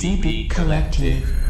DB Collective.